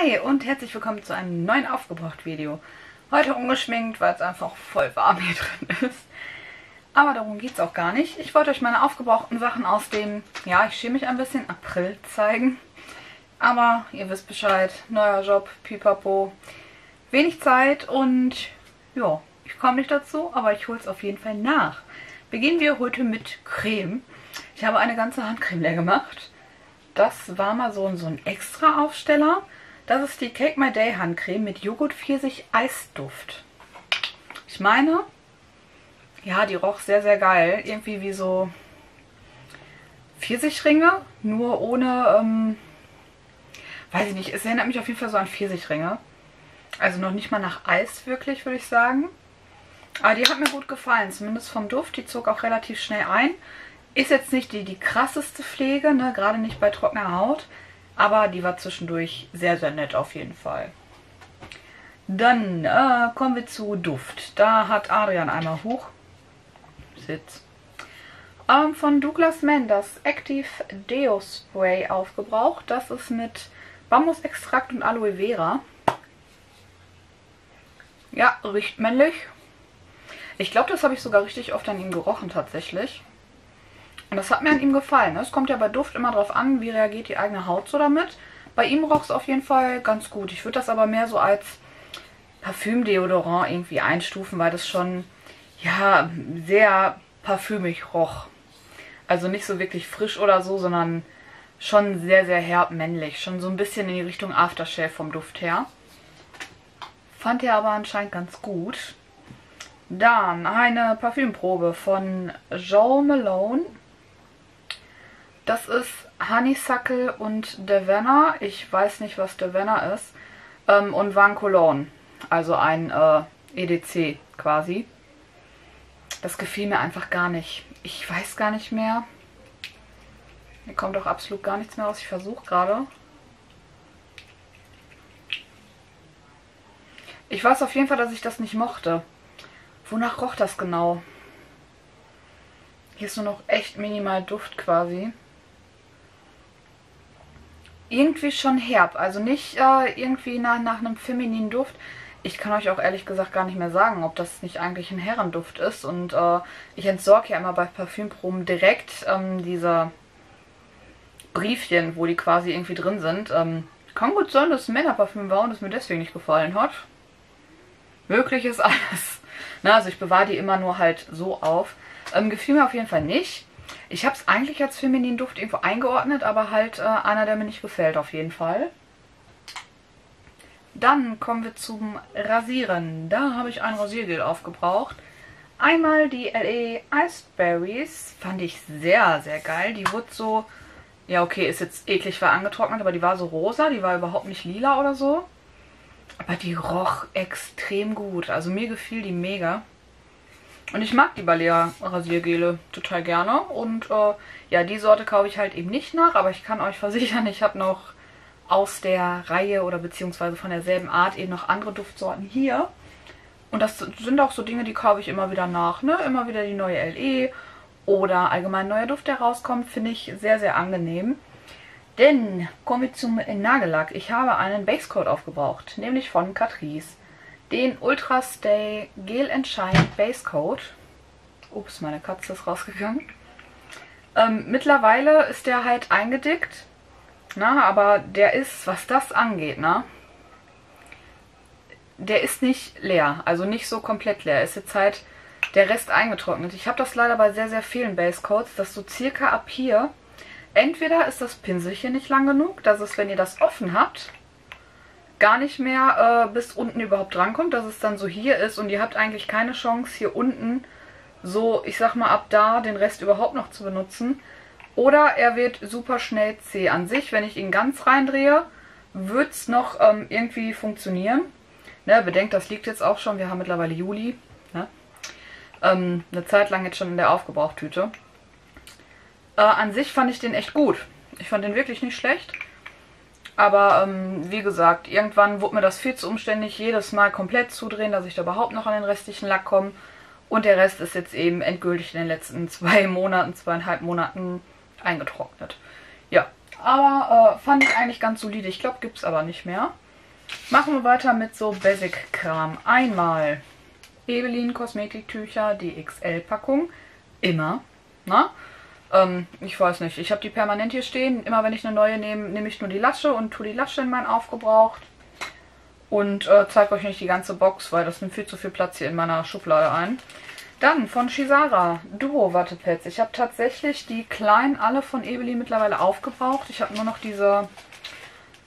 Hi und herzlich willkommen zu einem neuen Aufgebraucht-Video. Heute ungeschminkt, weil es einfach voll warm hier drin ist. Aber darum geht es auch gar nicht. Ich wollte euch meine aufgebrauchten Sachen aus dem, ja, ich schäme mich ein bisschen, April zeigen. Aber ihr wisst Bescheid, neuer Job, pipapo, wenig Zeit und ja, ich komme nicht dazu, aber ich hole es auf jeden Fall nach. Beginnen wir heute mit Creme. Ich habe eine ganze Handcreme leer gemacht. Das war mal so, so ein extra Aufsteller. Das ist die Cake My Day Handcreme mit Joghurt Pfirsich Eisduft. Ich meine, ja, die roch sehr, sehr geil. Irgendwie wie so Pfirsichringe, nur ohne, ähm, weiß ich nicht, es erinnert mich auf jeden Fall so an Pfirsichringe. Also noch nicht mal nach Eis wirklich, würde ich sagen. Aber die hat mir gut gefallen, zumindest vom Duft. Die zog auch relativ schnell ein. Ist jetzt nicht die, die krasseste Pflege, ne? gerade nicht bei trockener Haut. Aber die war zwischendurch sehr, sehr nett auf jeden Fall. Dann äh, kommen wir zu Duft. Da hat Adrian einmal hoch. Sitz. Ähm, von Douglas Mann das Active Deo Spray aufgebraucht. Das ist mit Bambusextrakt und Aloe Vera. Ja, riecht männlich. Ich glaube, das habe ich sogar richtig oft an ihm gerochen tatsächlich. Und das hat mir an ihm gefallen. Es kommt ja bei Duft immer drauf an, wie reagiert die eigene Haut so damit. Bei ihm roch es auf jeden Fall ganz gut. Ich würde das aber mehr so als Parfümdeodorant irgendwie einstufen, weil das schon, ja, sehr parfümig roch. Also nicht so wirklich frisch oder so, sondern schon sehr, sehr herb männlich. Schon so ein bisschen in die Richtung Aftershave vom Duft her. Fand er aber anscheinend ganz gut. Dann eine Parfümprobe von Joe Malone. Das ist Honeysuckle und Devana. Ich weiß nicht, was Devana ist. Ähm, und Van Cologne. Also ein äh, EDC quasi. Das gefiel mir einfach gar nicht. Ich weiß gar nicht mehr. Hier kommt auch absolut gar nichts mehr raus. Ich versuche gerade. Ich weiß auf jeden Fall, dass ich das nicht mochte. Wonach roch das genau? Hier ist nur noch echt minimal Duft quasi irgendwie schon herb. Also nicht äh, irgendwie nach, nach einem femininen Duft. Ich kann euch auch ehrlich gesagt gar nicht mehr sagen, ob das nicht eigentlich ein Herrenduft ist. Und äh, ich entsorge ja immer bei Parfümproben direkt ähm, diese Briefchen, wo die quasi irgendwie drin sind. Ähm, kann gut sein, dass es ein Männerparfüm war und es mir deswegen nicht gefallen hat. Möglich ist alles. Na, also ich bewahre die immer nur halt so auf. Ähm, gefiel mir auf jeden Fall nicht. Ich habe es eigentlich als femininen Duft irgendwo eingeordnet, aber halt äh, einer, der mir nicht gefällt auf jeden Fall. Dann kommen wir zum Rasieren. Da habe ich ein Rasiergel aufgebraucht. Einmal die LA Iced Berries. Fand ich sehr, sehr geil. Die wurde so... Ja, okay, ist jetzt eklig, war angetrocknet, aber die war so rosa. Die war überhaupt nicht lila oder so. Aber die roch extrem gut. Also mir gefiel die mega. Und ich mag die Balea Rasiergele total gerne. Und äh, ja, die Sorte kaufe ich halt eben nicht nach. Aber ich kann euch versichern, ich habe noch aus der Reihe oder beziehungsweise von derselben Art eben noch andere Duftsorten hier. Und das sind auch so Dinge, die kaufe ich immer wieder nach. Ne? Immer wieder die neue LE oder allgemein neuer Duft, der rauskommt, finde ich sehr, sehr angenehm. Denn kommen wir zum Nagellack. Ich habe einen Basecoat aufgebraucht, nämlich von Catrice den Ultra Stay Gel Shine Base Coat. Ups, meine Katze ist rausgegangen. Ähm, mittlerweile ist der halt eingedickt. Na, aber der ist, was das angeht, na, der ist nicht leer. Also nicht so komplett leer. Ist jetzt halt der Rest eingetrocknet. Ich habe das leider bei sehr, sehr vielen Base Coats, dass so circa ab hier, entweder ist das Pinselchen nicht lang genug, dass es, wenn ihr das offen habt, gar nicht mehr äh, bis unten überhaupt drankommt, dass es dann so hier ist und ihr habt eigentlich keine Chance hier unten so, ich sag mal ab da den Rest überhaupt noch zu benutzen. Oder er wird super schnell zäh an sich. Wenn ich ihn ganz reindrehe, wird es noch ähm, irgendwie funktionieren. Ne, bedenkt, das liegt jetzt auch schon, wir haben mittlerweile Juli. Ne? Ähm, eine Zeit lang jetzt schon in der Aufgebrauchtüte. Äh, an sich fand ich den echt gut. Ich fand den wirklich nicht schlecht. Aber ähm, wie gesagt, irgendwann wurde mir das viel zu umständlich, jedes Mal komplett zudrehen, dass ich da überhaupt noch an den restlichen Lack komme. Und der Rest ist jetzt eben endgültig in den letzten zwei Monaten, zweieinhalb Monaten eingetrocknet. Ja, aber äh, fand ich eigentlich ganz solide. Ich glaube, gibt es aber nicht mehr. Machen wir weiter mit so Basic-Kram. Einmal Ebelin Kosmetiktücher, die XL-Packung. Immer. Na? Ähm, ich weiß nicht. Ich habe die permanent hier stehen. Immer wenn ich eine neue nehme, nehme ich nur die Lasche und tue die Lasche in mein Aufgebraucht. Und äh, zeige euch nicht die ganze Box, weil das nimmt viel zu viel Platz hier in meiner Schublade ein. Dann von Shizara Duo Wattepads. Ich habe tatsächlich die kleinen alle von Ebelin mittlerweile aufgebraucht. Ich habe nur noch diese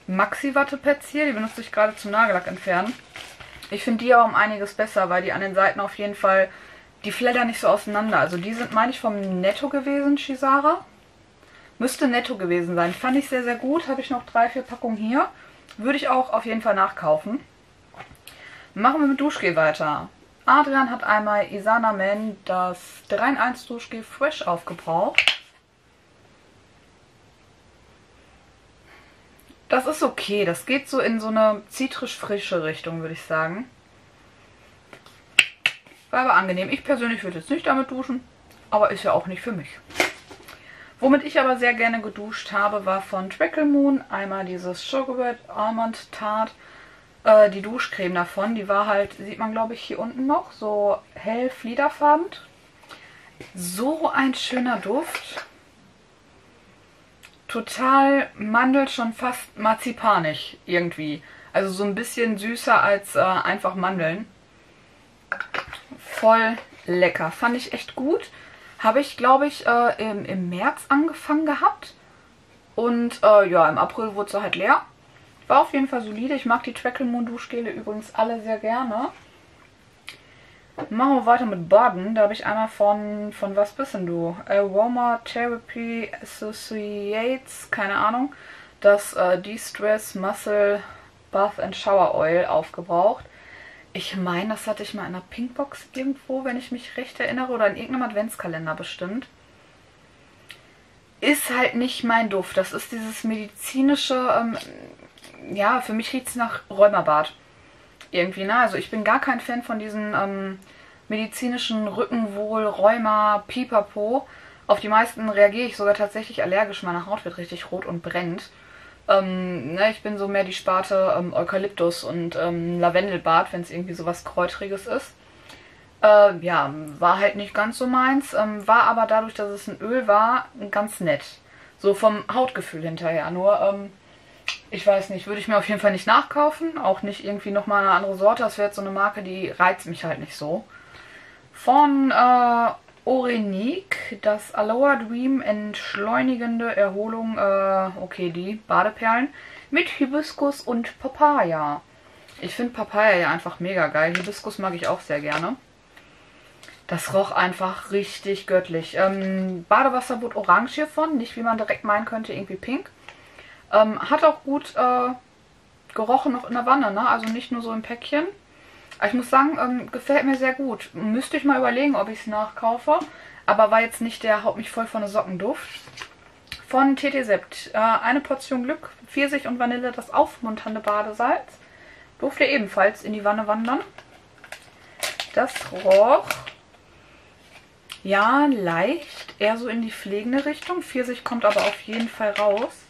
Maxi Wattepads hier. Die benutze ich gerade zum Nagellack entfernen. Ich finde die auch um einiges besser, weil die an den Seiten auf jeden Fall, die flattern nicht so auseinander. Also die sind, meine ich, vom Netto gewesen, Shizara. Müsste Netto gewesen sein. Fand ich sehr, sehr gut. Habe ich noch drei, vier Packungen hier. Würde ich auch auf jeden Fall nachkaufen. Machen wir mit Duschgel weiter. Adrian hat einmal Isana Man das 3-in-1 Duschgel Fresh aufgebraucht. Das ist okay. Das geht so in so eine zitrisch-frische Richtung, würde ich sagen. War aber angenehm. Ich persönlich würde jetzt nicht damit duschen, aber ist ja auch nicht für mich. Womit ich aber sehr gerne geduscht habe, war von Trickle Moon einmal dieses Sugar Almond Tart. Äh, die Duschcreme davon, die war halt, sieht man glaube ich hier unten noch, so hell fliederfarben. So ein schöner Duft total Mandel, schon fast marzipanisch irgendwie. Also so ein bisschen süßer als äh, einfach Mandeln. Voll lecker. Fand ich echt gut. Habe ich, glaube ich, äh, im, im März angefangen gehabt. Und äh, ja, im April wurde sie halt leer. War auf jeden Fall solide. Ich mag die Tracklemon Duschgele übrigens alle sehr gerne. Machen wir weiter mit Baden. Da habe ich einmal von, von was bist denn du? Aroma Therapy Associates, keine Ahnung, das äh, De-Stress Muscle Bath and Shower Oil aufgebraucht. Ich meine, das hatte ich mal in einer Pinkbox irgendwo, wenn ich mich recht erinnere, oder in irgendeinem Adventskalender bestimmt. Ist halt nicht mein Duft. Das ist dieses medizinische, ähm, ja, für mich riecht es nach Rheumabad irgendwie, ne? Also ich bin gar kein Fan von diesen ähm, medizinischen Rückenwohl, Rheuma, Pipapo. Auf die meisten reagiere ich sogar tatsächlich allergisch. Meine Haut wird richtig rot und brennt. Ähm, ne, ich bin so mehr die Sparte ähm, Eukalyptus und ähm, Lavendelbad, wenn es irgendwie so was Kräutriges ist. Äh, ja, war halt nicht ganz so meins. Ähm, war aber dadurch, dass es ein Öl war, ganz nett. So vom Hautgefühl hinterher. Nur, ähm, ich weiß nicht, würde ich mir auf jeden Fall nicht nachkaufen. Auch nicht irgendwie nochmal eine andere Sorte. Das wäre jetzt so eine Marke, die reizt mich halt nicht so. Von äh, Orenique, das Aloha Dream entschleunigende Erholung, äh, okay, die Badeperlen mit Hibiskus und Papaya. Ich finde Papaya ja einfach mega geil. Hibiskus mag ich auch sehr gerne. Das roch einfach richtig göttlich. Ähm, Badewasser wurde orange hiervon, nicht wie man direkt meinen könnte, irgendwie pink. Ähm, hat auch gut äh, gerochen noch in der Wanne, ne? Also nicht nur so im Päckchen. Aber ich muss sagen, ähm, gefällt mir sehr gut. Müsste ich mal überlegen, ob ich es nachkaufe. Aber war jetzt nicht der Haut mich voll von der Sockenduft. Von TT Sept. Äh, eine Portion Glück, Pfirsich und Vanille, das aufmunternde Badesalz. Durfte ebenfalls in die Wanne wandern. Das roch ja leicht, eher so in die pflegende Richtung. Pfirsich kommt aber auf jeden Fall raus.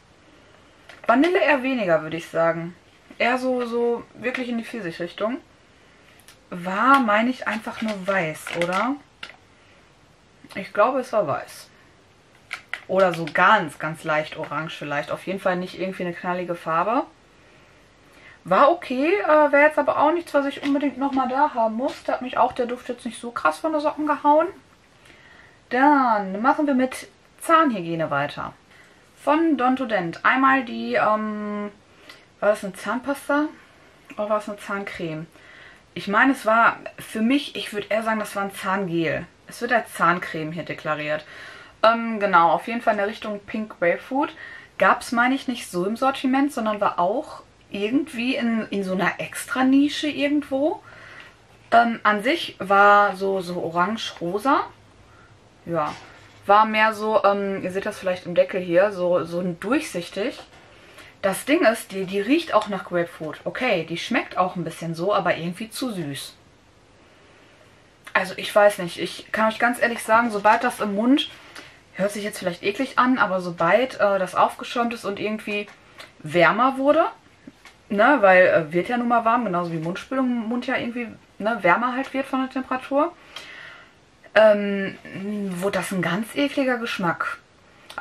Vanille eher weniger, würde ich sagen. Eher so, so wirklich in die Pfirsich-Richtung. War, meine ich, einfach nur weiß, oder? Ich glaube, es war weiß. Oder so ganz, ganz leicht orange vielleicht. Auf jeden Fall nicht irgendwie eine knallige Farbe. War okay, äh, wäre jetzt aber auch nichts, was ich unbedingt nochmal da haben muss. Da hat mich auch der Duft jetzt nicht so krass von der Socken gehauen. Dann machen wir mit Zahnhygiene weiter von Don Dent. Einmal die, ähm, war das eine Zahnpasta oder war es eine Zahncreme? Ich meine, es war für mich, ich würde eher sagen, das war ein Zahngel. Es wird als Zahncreme hier deklariert. Ähm, genau, auf jeden Fall in der Richtung Pink Grapefruit. Gab es, meine ich, nicht so im Sortiment, sondern war auch irgendwie in, in so einer Extra-Nische irgendwo. Ähm, an sich war so, so orange-rosa. Ja, war mehr so, ähm, ihr seht das vielleicht im Deckel hier, so, so durchsichtig. Das Ding ist, die, die riecht auch nach Grapefruit. Okay, die schmeckt auch ein bisschen so, aber irgendwie zu süß. Also ich weiß nicht, ich kann euch ganz ehrlich sagen, sobald das im Mund, hört sich jetzt vielleicht eklig an, aber sobald äh, das aufgeschäumt ist und irgendwie wärmer wurde, ne, weil äh, wird ja nun mal warm, genauso wie Mundspülung im Mund ja irgendwie ne, wärmer halt wird von der Temperatur. Ähm, wurde das ein ganz ekliger Geschmack.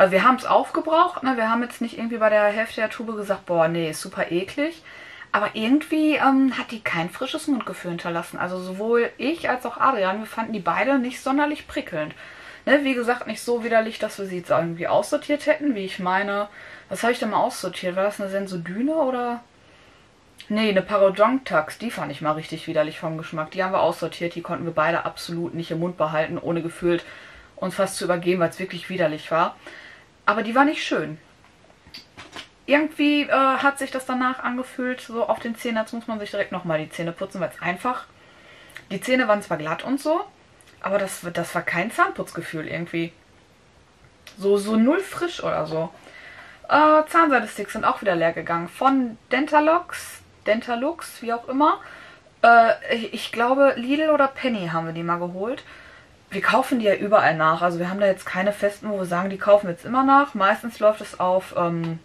Also wir haben es aufgebraucht, ne? wir haben jetzt nicht irgendwie bei der Hälfte der Tube gesagt, boah, nee, ist super eklig. Aber irgendwie ähm, hat die kein frisches Mundgefühl hinterlassen. Also sowohl ich als auch Adrian, wir fanden die beide nicht sonderlich prickelnd. Ne, wie gesagt, nicht so widerlich, dass wir sie jetzt irgendwie aussortiert hätten, wie ich meine. Was habe ich denn mal aussortiert? War das eine Sensodyne oder? Nee, eine Parodontax. Die fand ich mal richtig widerlich vom Geschmack. Die haben wir aussortiert. Die konnten wir beide absolut nicht im Mund behalten, ohne gefühlt uns fast zu übergeben, weil es wirklich widerlich war. Aber die war nicht schön. Irgendwie äh, hat sich das danach angefühlt, so auf den Zähnen, als muss man sich direkt nochmal die Zähne putzen, weil es einfach... Die Zähne waren zwar glatt und so, aber das, das war kein Zahnputzgefühl irgendwie. So, so null frisch oder so. Äh, Zahnseidesticks sind auch wieder leer gegangen. Von Dentalux, Dentalux, wie auch immer. Äh, ich glaube, Lidl oder Penny haben wir die mal geholt. Wir kaufen die ja überall nach. Also wir haben da jetzt keine festen, wo wir sagen, die kaufen wir jetzt immer nach. Meistens läuft es auf, ähm,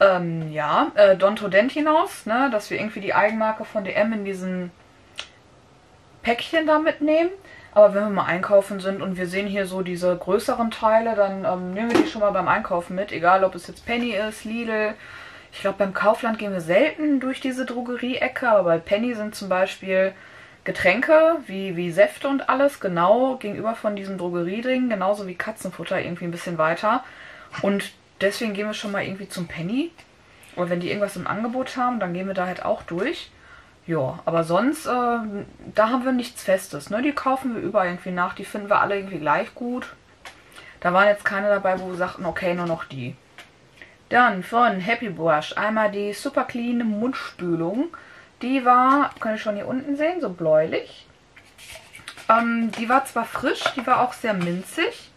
ähm, ja, äh, Donto Dent hinaus, ne? Dass wir irgendwie die Eigenmarke von DM in diesen Päckchen da mitnehmen. Aber wenn wir mal einkaufen sind und wir sehen hier so diese größeren Teile, dann ähm, nehmen wir die schon mal beim Einkaufen mit. Egal, ob es jetzt Penny ist, Lidl. Ich glaube, beim Kaufland gehen wir selten durch diese Drogerie-Ecke. Aber bei Penny sind zum Beispiel Getränke wie, wie Säfte und alles genau gegenüber von diesem Drogerieding. Genauso wie Katzenfutter irgendwie ein bisschen weiter. Und deswegen gehen wir schon mal irgendwie zum Penny. Und wenn die irgendwas im Angebot haben, dann gehen wir da halt auch durch. Ja, aber sonst, äh, da haben wir nichts Festes. Ne? Die kaufen wir überall irgendwie nach. Die finden wir alle irgendwie gleich gut. Da waren jetzt keine dabei, wo wir sagten, okay, nur noch die. Dann von Happy Brush einmal die Super Clean Mundspülung. Die war, könnt ihr schon hier unten sehen, so bläulich. Ähm, die war zwar frisch, die war auch sehr minzig.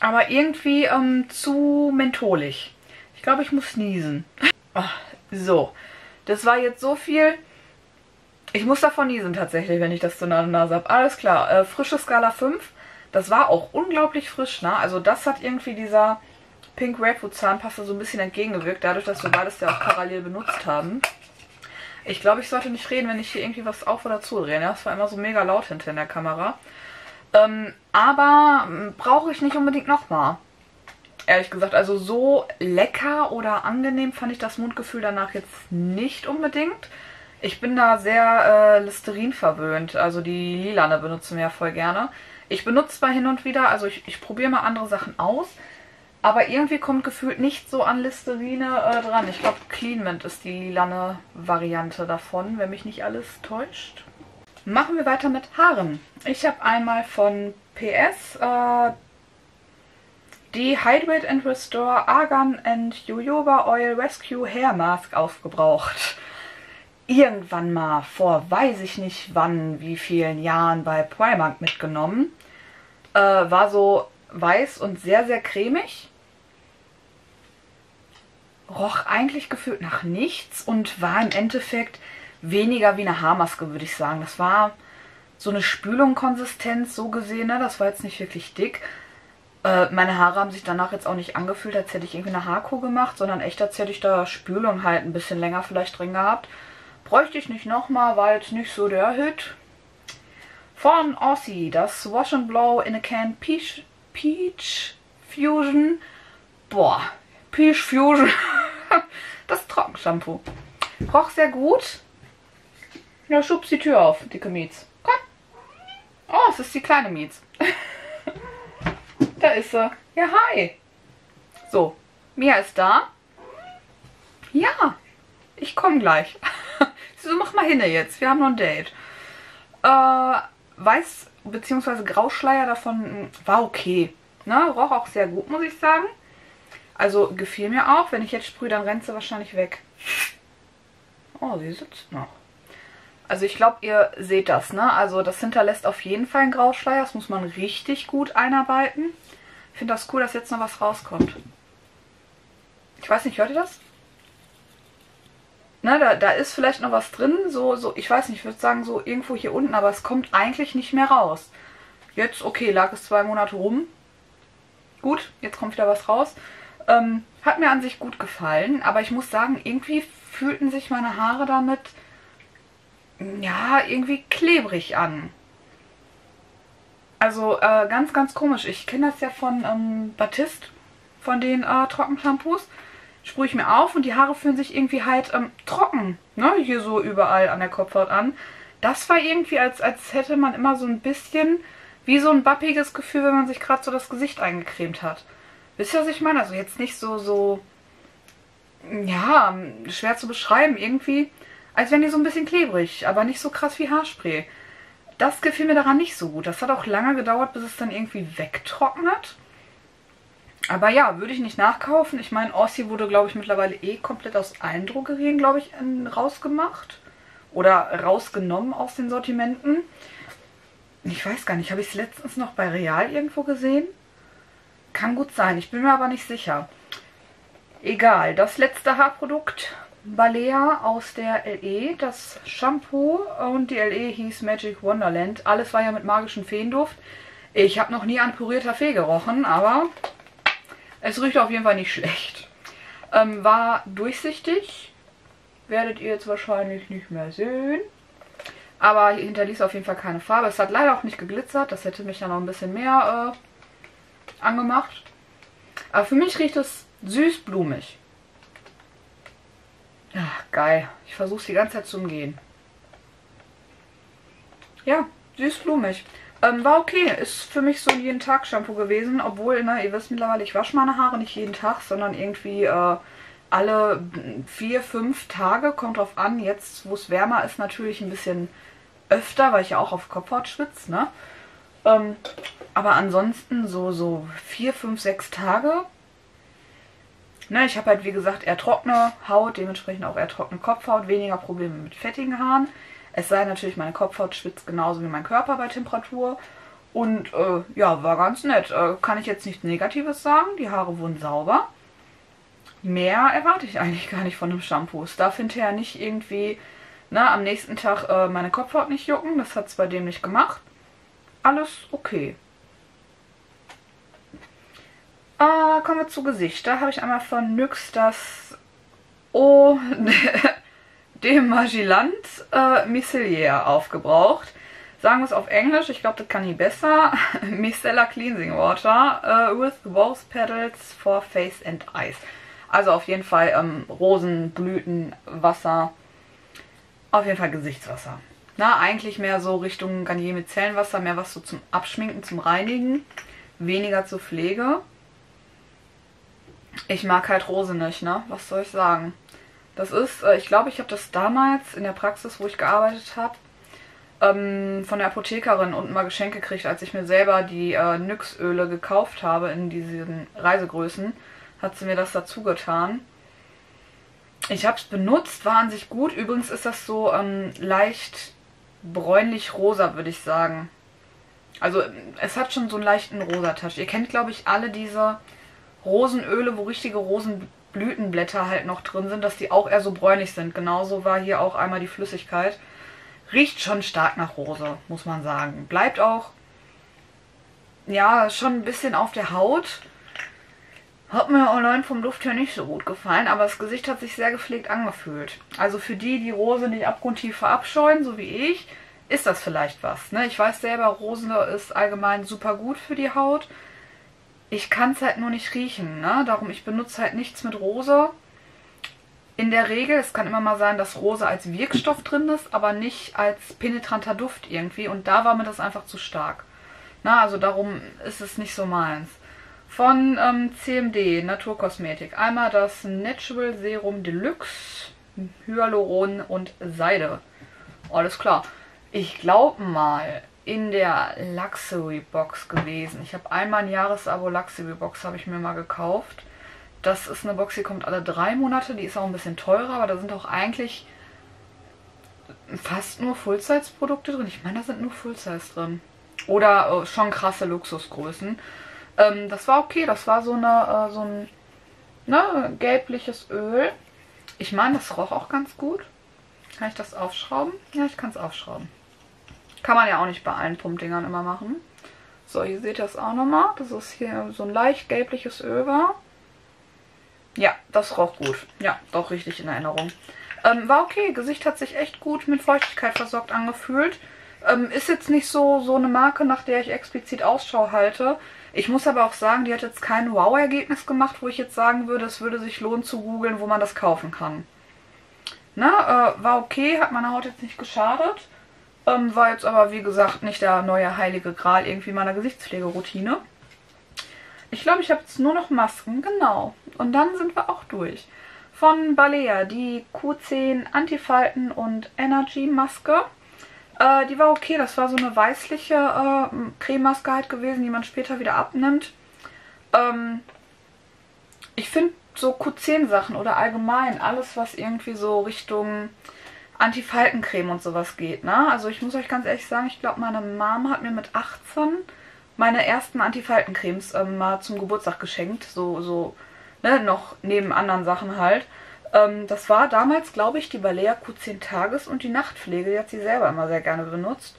Aber irgendwie ähm, zu mentholig. Ich glaube, ich muss niesen. so, das war jetzt so viel. Ich muss davon niesen tatsächlich, wenn ich das zu einer Nase habe. Alles klar, äh, frische Skala 5. Das war auch unglaublich frisch, ne? Also das hat irgendwie dieser Pink Grapefruit Zahnpasta so ein bisschen entgegengewirkt, dadurch, dass wir beides ja auch parallel benutzt haben. Ich glaube, ich sollte nicht reden, wenn ich hier irgendwie was auf- oder zudrehe. Ja? Das war immer so mega laut hinter in der Kamera. Ähm, aber hm, brauche ich nicht unbedingt nochmal ehrlich gesagt. Also so lecker oder angenehm fand ich das Mundgefühl danach jetzt nicht unbedingt. Ich bin da sehr äh, Listerin verwöhnt. Also die Lilane benutzen wir ja voll gerne. Ich benutze zwar hin und wieder, also ich, ich probiere mal andere Sachen aus. Aber irgendwie kommt gefühlt nicht so an Listerine äh, dran. Ich glaube, Clean Mint ist die lilane Variante davon, wenn mich nicht alles täuscht. Machen wir weiter mit Haaren. Ich habe einmal von PS äh, die Hydrate and Restore Argan and Jojoba Oil Rescue Hair Mask aufgebraucht. Irgendwann mal vor weiß ich nicht wann, wie vielen Jahren bei Primark mitgenommen. Äh, war so weiß und sehr, sehr cremig. Roch eigentlich gefühlt nach nichts und war im Endeffekt weniger wie eine Haarmaske, würde ich sagen. Das war so eine Spülung-Konsistenz, so gesehen. Ne? Das war jetzt nicht wirklich dick. Äh, meine Haare haben sich danach jetzt auch nicht angefühlt, als hätte ich irgendwie eine Haarkur gemacht, sondern echt, als hätte ich da Spülung halt ein bisschen länger vielleicht drin gehabt. Bräuchte ich nicht nochmal, war jetzt nicht so der Hit. Von Aussie, das Wash and Blow in a Can Peach, Peach Fusion. Boah, Peach Fusion. das Trockenshampoo. Roch sehr gut. Ja, schubst die Tür auf, dicke Miets. Komm. Oh, es ist die kleine Miets. Da ist sie. Ja, hi. So, Mia ist da. Ja, ich komme gleich. so, mach mal hin jetzt. Wir haben noch ein Date. Äh, weiß bzw. Grauschleier davon war okay. Ne? Roch auch sehr gut, muss ich sagen. Also gefiel mir auch. Wenn ich jetzt sprühe, dann rennt sie wahrscheinlich weg. Oh, sie sitzt noch. Also ich glaube, ihr seht das, ne? Also das hinterlässt auf jeden Fall einen Grauschleier. Das muss man richtig gut einarbeiten. Ich finde das cool, dass jetzt noch was rauskommt. Ich weiß nicht, hört ihr das? Na, da, da ist vielleicht noch was drin. So, so, ich weiß nicht, ich würde sagen so irgendwo hier unten, aber es kommt eigentlich nicht mehr raus. Jetzt, okay, lag es zwei Monate rum. Gut, jetzt kommt wieder was raus. Ähm, hat mir an sich gut gefallen, aber ich muss sagen, irgendwie fühlten sich meine Haare damit ja, irgendwie klebrig an. Also äh, ganz, ganz komisch. Ich kenne das ja von ähm, Batiste, von den äh, Trockenshampoos. Sprühe ich mir auf und die Haare fühlen sich irgendwie halt ähm, trocken, ne? Hier so überall an der Kopfhaut an. Das war irgendwie, als, als hätte man immer so ein bisschen wie so ein bappiges Gefühl, wenn man sich gerade so das Gesicht eingecremt hat. Wisst ihr, was ich meine? Also jetzt nicht so, so, ja, schwer zu beschreiben. Irgendwie, als wären die so ein bisschen klebrig, aber nicht so krass wie Haarspray. Das gefiel mir daran nicht so gut. Das hat auch lange gedauert, bis es dann irgendwie wegtrocknet. Aber ja, würde ich nicht nachkaufen. Ich meine, Ossi wurde, glaube ich, mittlerweile eh komplett aus allen Drogerien, glaube ich, rausgemacht. Oder rausgenommen aus den Sortimenten. Ich weiß gar nicht, habe ich es letztens noch bei Real irgendwo gesehen? Kann gut sein, ich bin mir aber nicht sicher. Egal, das letzte Haarprodukt, Balea aus der LE, das Shampoo und die LE hieß Magic Wonderland. Alles war ja mit magischem Feenduft. Ich habe noch nie an purierter Fee gerochen, aber es riecht auf jeden Fall nicht schlecht. Ähm, war durchsichtig. Werdet ihr jetzt wahrscheinlich nicht mehr sehen. Aber hinterließ auf jeden Fall keine Farbe. Es hat leider auch nicht geglitzert. Das hätte mich ja noch ein bisschen mehr äh, angemacht. Aber für mich riecht es süß-blumig. Ach, geil. Ich versuche es die ganze Zeit zu umgehen. Ja, süß-blumig. Ähm, war okay. Ist für mich so ein Jeden-Tag-Shampoo gewesen. Obwohl, ne, ihr wisst mittlerweile, ich wasche meine Haare nicht jeden Tag, sondern irgendwie äh, alle vier, fünf Tage. Kommt drauf an. Jetzt, wo es wärmer ist, natürlich ein bisschen öfter, weil ich ja auch auf Kopfhaut schwitze, ne? Ähm, aber ansonsten so, so vier, fünf, sechs Tage. Ne, ich habe halt, wie gesagt, eher trockene Haut, dementsprechend auch eher trockene Kopfhaut, weniger Probleme mit fettigen Haaren. Es sei natürlich, meine Kopfhaut schwitzt genauso wie mein Körper bei Temperatur. Und äh, ja, war ganz nett. Äh, kann ich jetzt nichts Negatives sagen. Die Haare wurden sauber. Mehr erwarte ich eigentlich gar nicht von einem Shampoo. Es darf hinterher nicht irgendwie na, am nächsten Tag äh, meine Kopfhaut nicht jucken. Das hat es bei dem nicht gemacht. Alles okay. Äh, kommen wir zu Gesicht. Da habe ich einmal von NYX das O de Magellant äh, Micellier aufgebraucht. Sagen wir es auf Englisch, ich glaube, das kann ich besser. Micellar Cleansing Water uh, with Rose Petals for Face and Eyes. Also auf jeden Fall ähm, Rosen, Blüten, Wasser. Auf jeden Fall Gesichtswasser. Na, eigentlich mehr so Richtung Garnier mit Zellenwasser, mehr was so zum Abschminken, zum Reinigen. Weniger zur Pflege. Ich mag halt Rose nicht, ne? Was soll ich sagen? Das ist, äh, ich glaube, ich habe das damals in der Praxis, wo ich gearbeitet habe, ähm, von der Apothekerin unten mal geschenkt gekriegt, als ich mir selber die äh, NYX-Öle gekauft habe in diesen Reisegrößen, hat sie mir das dazu getan. Ich habe es benutzt, war an sich gut. Übrigens ist das so ähm, leicht bräunlich-rosa, würde ich sagen. Also es hat schon so einen leichten Rosa-Touch. Ihr kennt, glaube ich, alle diese Rosenöle, wo richtige Rosen Blütenblätter halt noch drin sind, dass die auch eher so bräunlich sind. Genauso war hier auch einmal die Flüssigkeit. Riecht schon stark nach Rose, muss man sagen. Bleibt auch, ja, schon ein bisschen auf der Haut. Hat mir allein vom Duft her nicht so gut gefallen, aber das Gesicht hat sich sehr gepflegt angefühlt. Also für die, die Rose nicht abgrundtief verabscheuen, so wie ich, ist das vielleicht was. Ne? Ich weiß selber, Rose ist allgemein super gut für die Haut. Ich kann es halt nur nicht riechen, ne? Darum, ich benutze halt nichts mit Rose. In der Regel, es kann immer mal sein, dass Rose als Wirkstoff drin ist, aber nicht als penetranter Duft irgendwie. Und da war mir das einfach zu stark. Na, also darum ist es nicht so meins. Von ähm, CMD, Naturkosmetik. Einmal das Natural Serum Deluxe, Hyaluron und Seide. Alles klar. Ich glaube mal, in der Luxury Box gewesen. Ich habe einmal ein Jahresabo Luxury Box habe ich mir mal gekauft. Das ist eine Box, die kommt alle drei Monate. Die ist auch ein bisschen teurer, aber da sind auch eigentlich fast nur Full-Size-Produkte drin. Ich meine, da sind nur Full-Size drin. Oder oh, schon krasse Luxusgrößen. Ähm, das war okay. Das war so, eine, äh, so ein ne, gelbliches Öl. Ich meine, das roch auch ganz gut. Kann ich das aufschrauben? Ja, ich kann es aufschrauben. Kann man ja auch nicht bei allen Pumpdingern immer machen. So, hier seht ihr das auch nochmal. Das ist hier so ein leicht gelbliches Öl war. Ja, das roch gut. Ja, doch richtig in Erinnerung. Ähm, war okay. Gesicht hat sich echt gut mit Feuchtigkeit versorgt angefühlt. Ähm, ist jetzt nicht so, so eine Marke, nach der ich explizit Ausschau halte. Ich muss aber auch sagen, die hat jetzt kein Wow-Ergebnis gemacht, wo ich jetzt sagen würde, es würde sich lohnen zu googeln, wo man das kaufen kann. Na, äh, war okay, hat meiner Haut jetzt nicht geschadet. Ähm, war jetzt aber, wie gesagt, nicht der neue heilige Gral irgendwie meiner Gesichtspflegeroutine. Ich glaube, ich habe jetzt nur noch Masken, genau. Und dann sind wir auch durch. Von Balea, die Q10 Antifalten und Energy Maske. Äh, die war okay, das war so eine weißliche äh, Crememaske halt gewesen, die man später wieder abnimmt. Ähm, ich finde so Q10-Sachen oder allgemein alles, was irgendwie so Richtung Antifaltencreme und sowas geht, ne? Also ich muss euch ganz ehrlich sagen, ich glaube, meine Mom hat mir mit 18 meine ersten Antifaltencremes ähm, mal zum Geburtstag geschenkt. So, so, ne, noch neben anderen Sachen halt. Ähm, das war damals, glaube ich, die Balea Q10 Tages- und die Nachtpflege. Die hat sie selber immer sehr gerne benutzt.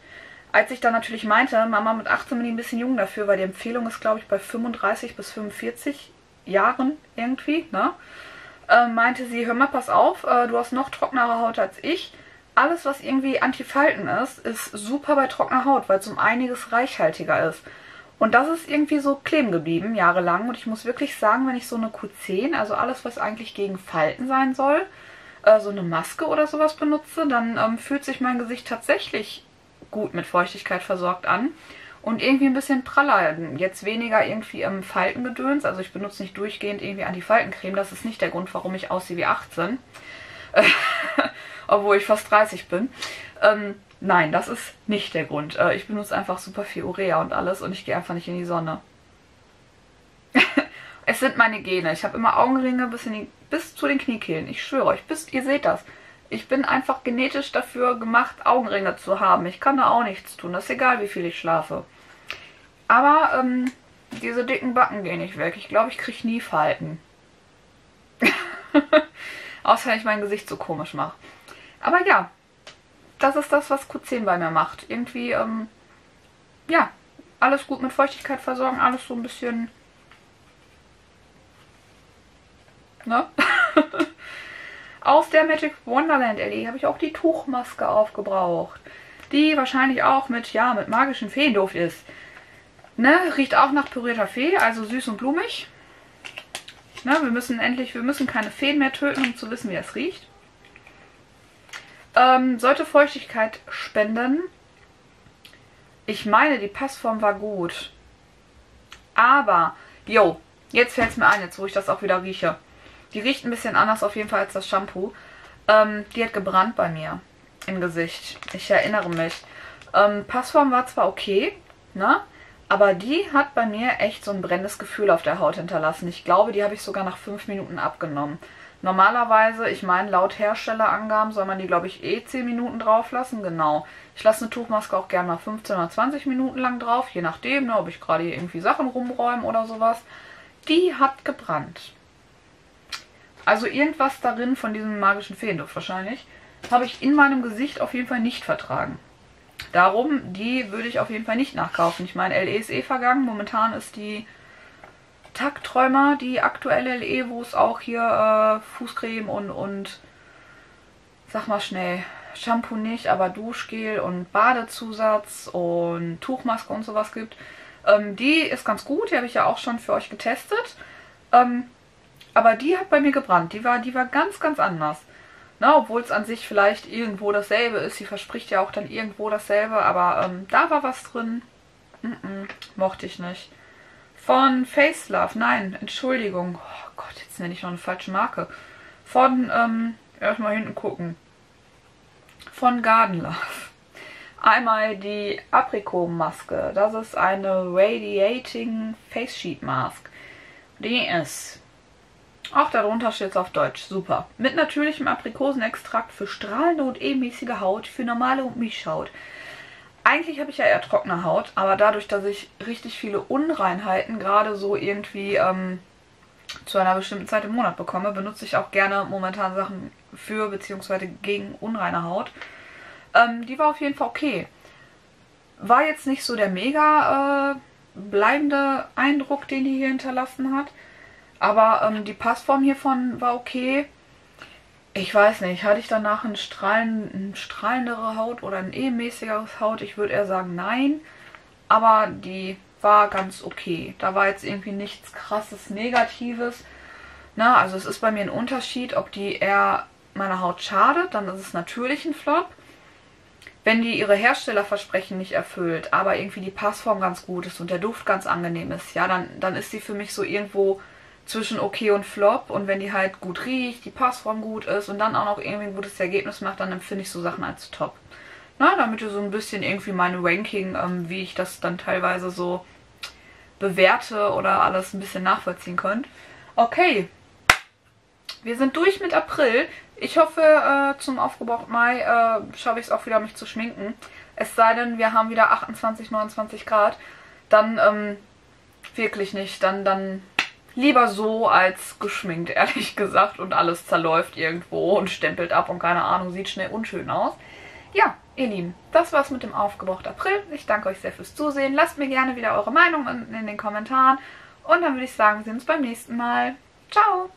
Als ich dann natürlich meinte, Mama mit 18 bin ich ein bisschen jung dafür, weil die Empfehlung ist, glaube ich, bei 35 bis 45 Jahren irgendwie, ne? Äh, meinte sie, hör mal, pass auf, äh, du hast noch trockenere Haut als ich. Alles, was irgendwie Antifalten ist, ist super bei trockener Haut, weil es um einiges reichhaltiger ist. Und das ist irgendwie so kleben geblieben, jahrelang. Und ich muss wirklich sagen, wenn ich so eine Q10, also alles, was eigentlich gegen Falten sein soll, äh, so eine Maske oder sowas benutze, dann ähm, fühlt sich mein Gesicht tatsächlich gut mit Feuchtigkeit versorgt an. Und irgendwie ein bisschen praller. Jetzt weniger irgendwie im Faltengedöns. Also ich benutze nicht durchgehend irgendwie Antifaltencreme. Das ist nicht der Grund, warum ich aussehe wie 18. Obwohl ich fast 30 bin. Ähm, Nein, das ist nicht der Grund. Äh, ich benutze einfach super viel Urea und alles und ich gehe einfach nicht in die Sonne. es sind meine Gene. Ich habe immer Augenringe bis, die, bis zu den Kniekehlen. Ich schwöre euch, bis, ihr seht das. Ich bin einfach genetisch dafür gemacht, Augenringe zu haben. Ich kann da auch nichts tun. Das ist egal, wie viel ich schlafe. Aber ähm, diese dicken Backen gehen nicht weg. Ich glaube, ich kriege nie Falten. Außer wenn ich mein Gesicht so komisch mache. Aber ja, das ist das, was Q10 bei mir macht. Irgendwie, ähm, ja, alles gut mit Feuchtigkeit versorgen, alles so ein bisschen, ne? Aus der Magic Wonderland LE habe ich auch die Tuchmaske aufgebraucht. Die wahrscheinlich auch mit, ja, mit magischen Feenduft ist. Ne, riecht auch nach pürierter Fee, also süß und blumig. Ne, wir müssen endlich, wir müssen keine Feen mehr töten, um zu wissen, wie es riecht. Ähm, sollte Feuchtigkeit spenden. Ich meine, die Passform war gut. Aber, jo, jetzt fällt es mir ein, jetzt wo ich das auch wieder rieche. Die riecht ein bisschen anders auf jeden Fall als das Shampoo. Ähm, die hat gebrannt bei mir im Gesicht. Ich erinnere mich. Ähm, Passform war zwar okay, ne? Aber die hat bei mir echt so ein brennendes Gefühl auf der Haut hinterlassen. Ich glaube, die habe ich sogar nach 5 Minuten abgenommen. Normalerweise, ich meine, laut Herstellerangaben soll man die, glaube ich, eh 10 Minuten drauf lassen. Genau. Ich lasse eine Tuchmaske auch gerne mal 15 oder 20 Minuten lang drauf, je nachdem, ne, ob ich gerade irgendwie Sachen rumräume oder sowas. Die hat gebrannt. Also irgendwas darin von diesem magischen Feenduft wahrscheinlich, habe ich in meinem Gesicht auf jeden Fall nicht vertragen. Darum, die würde ich auf jeden Fall nicht nachkaufen. Ich meine, LE ist eh vergangen. Momentan ist die Tagträumer, die aktuelle LE, wo es auch hier äh, Fußcreme und, und, sag mal schnell, Shampoo nicht, aber Duschgel und Badezusatz und Tuchmaske und sowas gibt. Ähm, die ist ganz gut, die habe ich ja auch schon für euch getestet. Ähm, aber die hat bei mir gebrannt. Die war, die war ganz, ganz anders. Obwohl es an sich vielleicht irgendwo dasselbe ist. Sie verspricht ja auch dann irgendwo dasselbe. Aber ähm, da war was drin. Mm -mm, mochte ich nicht. Von Face Love, nein, Entschuldigung. Oh Gott, jetzt nenne ich noch eine falsche Marke. Von, ähm, erstmal hinten gucken. Von Garden Love. Einmal die Aprikot-Maske. Das ist eine Radiating Face Sheet Mask. Die ist. Auch darunter steht es auf Deutsch. Super. Mit natürlichem Aprikosenextrakt für strahlende und ebenmäßige Haut, für normale und Mischhaut. Eigentlich habe ich ja eher trockene Haut, aber dadurch, dass ich richtig viele Unreinheiten gerade so irgendwie ähm, zu einer bestimmten Zeit im Monat bekomme, benutze ich auch gerne momentan Sachen für bzw. gegen unreine Haut. Ähm, die war auf jeden Fall okay. War jetzt nicht so der mega äh, bleibende Eindruck, den die hier hinterlassen hat. Aber ähm, die Passform hiervon war okay. Ich weiß nicht, hatte ich danach ein, strahlen, ein strahlendere Haut oder ein ebenmäßigeres Haut? Ich würde eher sagen nein. Aber die war ganz okay. Da war jetzt irgendwie nichts krasses Negatives. Na, also es ist bei mir ein Unterschied, ob die eher meiner Haut schadet, dann ist es natürlich ein Flop. Wenn die ihre Herstellerversprechen nicht erfüllt, aber irgendwie die Passform ganz gut ist und der Duft ganz angenehm ist, ja, dann, dann ist sie für mich so irgendwo zwischen okay und Flop. Und wenn die halt gut riecht, die Passform gut ist und dann auch noch irgendwie ein gutes Ergebnis macht, dann empfinde ich so Sachen als top. Na, damit ihr so ein bisschen irgendwie meine Ranking, ähm, wie ich das dann teilweise so bewerte oder alles ein bisschen nachvollziehen könnt. Okay, wir sind durch mit April. Ich hoffe, äh, zum aufgebrauchten Mai äh, schaffe ich es auch wieder, mich zu schminken. Es sei denn, wir haben wieder 28, 29 Grad. Dann ähm, wirklich nicht. Dann, dann lieber so als geschminkt, ehrlich gesagt. Und alles zerläuft irgendwo und stempelt ab und keine Ahnung, sieht schnell unschön aus. Ja, ihr Lieben, das war's mit dem aufgebrauchten April. Ich danke euch sehr fürs Zusehen. Lasst mir gerne wieder eure Meinung in, in den Kommentaren. Und dann würde ich sagen, wir sehen uns beim nächsten Mal. Ciao!